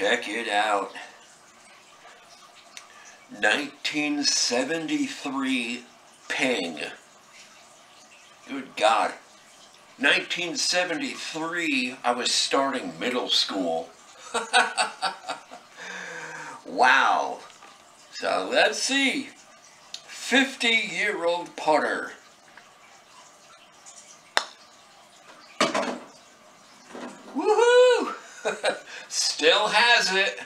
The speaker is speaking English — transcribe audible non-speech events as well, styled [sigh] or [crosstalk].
Check it out. 1973 ping. Good God. 1973, I was starting middle school. [laughs] wow. So let's see. 50 year old putter. [laughs] Still has it.